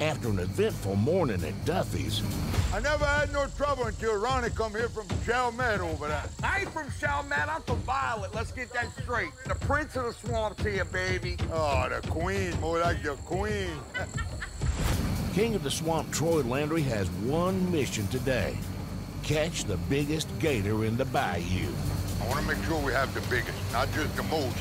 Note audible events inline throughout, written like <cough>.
after an eventful morning at Duffy's. I never had no trouble until Ronnie come here from Chalmette over there. I ain't from Chalmette, I'm from Violet. Let's get that straight. The prince of the swamps here, baby. Oh, the queen, more like the queen. <laughs> King of the Swamp Troy Landry has one mission today. Catch the biggest gator in the bayou. I want to make sure we have the biggest, not just the most.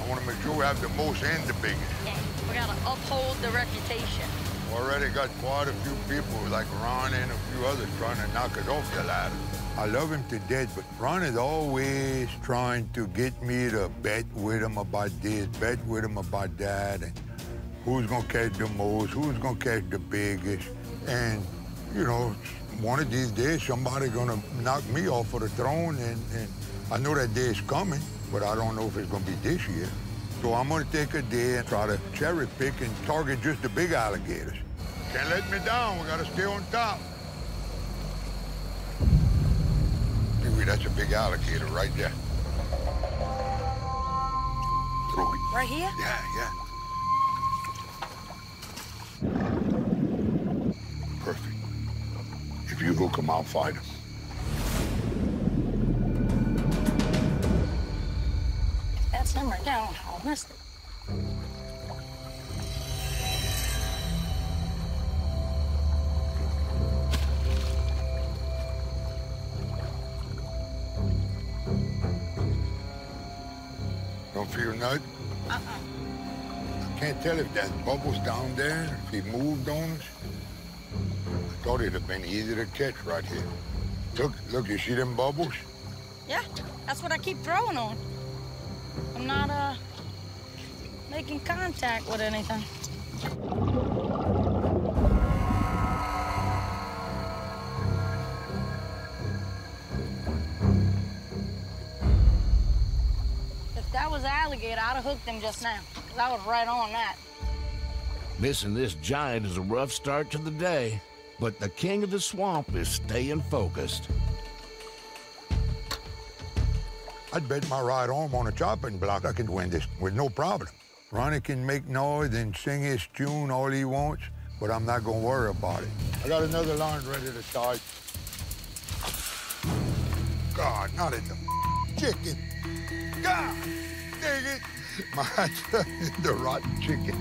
I want to make sure we have the most and the biggest. Yeah, we gotta uphold the reputation. Already got quite a few people like Ron and a few others trying to knock us off the ladder. I love him to death, but Ron is always trying to get me to bet with him about this, bet with him about that, and who's gonna catch the most, who's gonna catch the biggest. And, you know, one of these days, somebody's gonna knock me off of the throne, and, and I know that day is coming, but I don't know if it's gonna be this year. So I'm gonna take a day and try to cherry pick and target just the big alligators. Can't let me down, we gotta stay on top. Pee-wee, that's a big alligator right there. Throw it. Right here? Yeah, yeah. Perfect. If you hook him, I'll fight him. Right down. I missed it. Don't feel nothing? Uh-uh. I can't tell if that bubbles down there, if he moved on us. I thought it'd have been easy to catch right here. Look, look, you see them bubbles? Yeah, that's what I keep throwing on. I'm not, uh, making contact with anything. If that was alligator, I'd have hooked him just now. 'cause I was right on that. Missing this giant is a rough start to the day, but the King of the Swamp is staying focused. I'd bet my right arm on a chopping block I could win this with no problem. Ronnie can make noise and sing his tune all he wants, but I'm not gonna worry about it. I got another line ready to start. God, not in the chicken. God, dang it. <laughs> My the rotten chicken.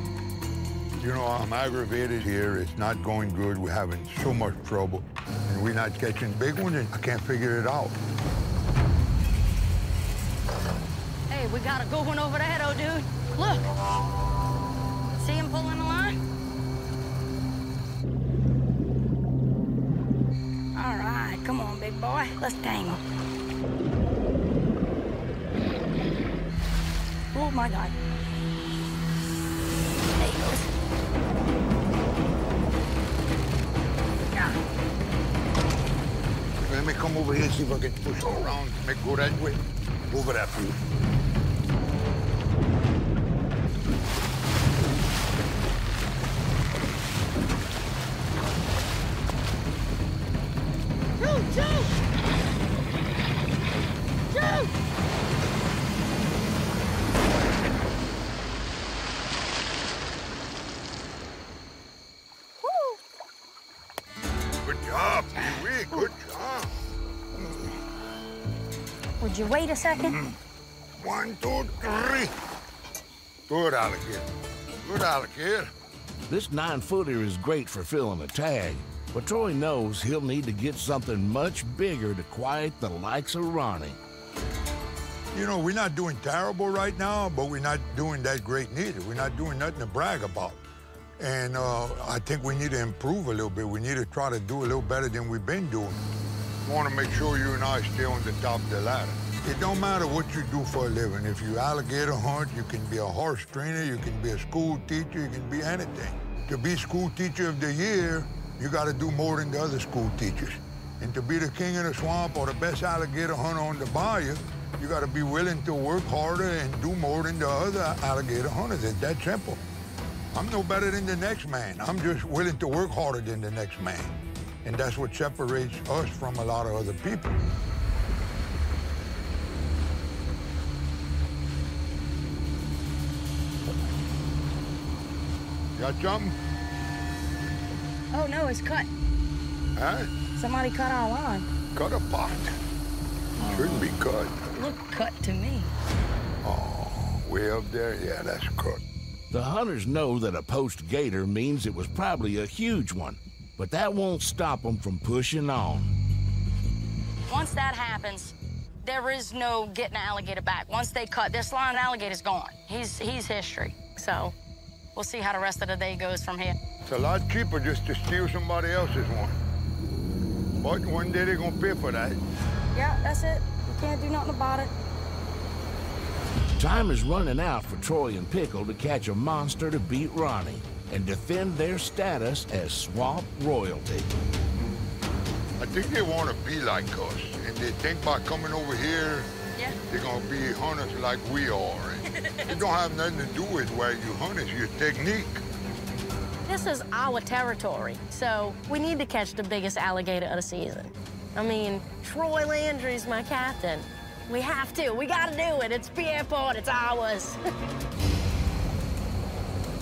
You know, I'm aggravated here. It's not going good. We're having so much trouble. And we're not catching big ones, and I can't figure it out. Hey, we got a good one over there, though, dude. Look. See him pulling the line? All right, come on, big boy. Let's tangle. Oh, my God. There he goes. Let me come over here, and see if I can push her around, make go that way. Over that for Would you wait a second? One, two, three. Good alligator. Good alligator. This nine footer is great for filling a tag, but Troy knows he'll need to get something much bigger to quiet the likes of Ronnie. You know, we're not doing terrible right now, but we're not doing that great neither. We're not doing nothing to brag about. And uh, I think we need to improve a little bit. We need to try to do a little better than we've been doing. Want to make sure you and I stay on the top of the ladder. It don't matter what you do for a living. If you alligator hunt, you can be a horse trainer, you can be a school teacher, you can be anything. To be school teacher of the year, you got to do more than the other school teachers. And to be the king of the swamp or the best alligator hunter on the bayou, you got to be willing to work harder and do more than the other alligator hunters. It's that simple. I'm no better than the next man. I'm just willing to work harder than the next man. And that's what separates us from a lot of other people. Got something? Oh, no, it's cut. Huh? Somebody cut our lawn. Cut a apart. Shouldn't be cut. Look cut to me. Oh, way up there? Yeah, that's cut. The hunters know that a post gator means it was probably a huge one, but that won't stop them from pushing on. Once that happens, there is no getting an alligator back. Once they cut, this line alligator's gone. He's he's history. So we'll see how the rest of the day goes from here. It's a lot cheaper just to steal somebody else's one. But one day they're gonna pay for that. Yeah, that's it. You can't do nothing about it. Time is running out for Troy and Pickle to catch a monster to beat Ronnie and defend their status as swamp royalty. I think they want to be like us, and they think by coming over here, Yeah. they're gonna be hunters like we are. And <laughs> it don't have nothing to do with where you hunt, it's your technique. This is our territory, so we need to catch the biggest alligator of the season. I mean, Troy Landry's my captain. We have to. We gotta do it. It's Pierre Part. It's ours. <laughs>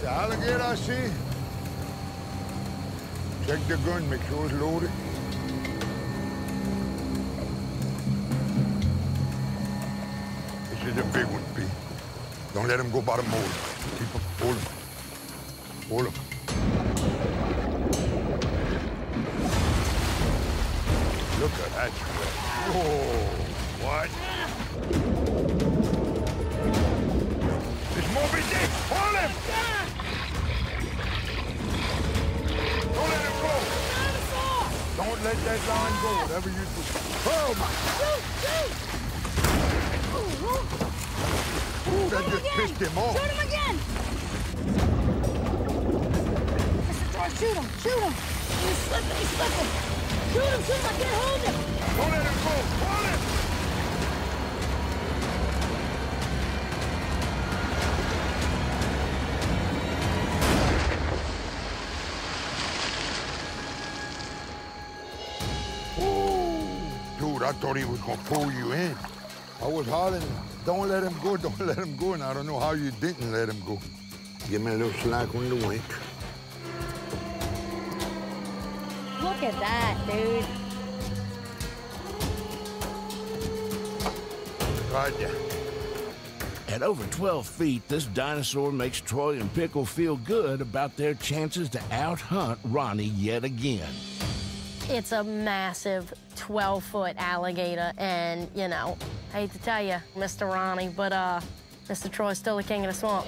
The alligator I see, check the gun, make sure it's loaded. This is a big one, Pete. Don't let him go by the motor. Keep him, hold him. Hold him. Look at that. Whoa, what? Don't let that line go, whatever you do. Oh, my! Ooh, that just pissed him off. Shoot him again! Mr. Troy, shoot him! Shoot him! He's slipping! He's slipping! Shoot him! Shoot him! I can't hold him! Don't let him go! Hold him! I thought he was gonna pull you in. I was hollering, don't let him go, <laughs> don't let him go, and I don't know how you didn't let him go. Give me a little slack on the wink. Look at that, dude. Right there. At over 12 feet, this dinosaur makes Troy and Pickle feel good about their chances to out-hunt Ronnie yet again. It's a massive 12-foot alligator, and, you know, I hate to tell you, Mr. Ronnie, but, uh, Mr. Troy's still the king of the swamp.